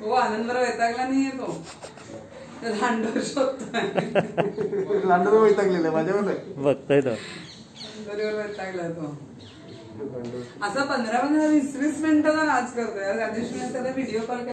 हो आनंद वैतागला नाहीये तो तो दांडोर शोधतोय लांडू वैतागलेलं माझ्यावर बघतोय तो बरोबर वैतागला तो असं पंधरा पंधरा वीस वीस मिनिटाचा आज करतोय त्या दिवशी व्हिडिओ कॉल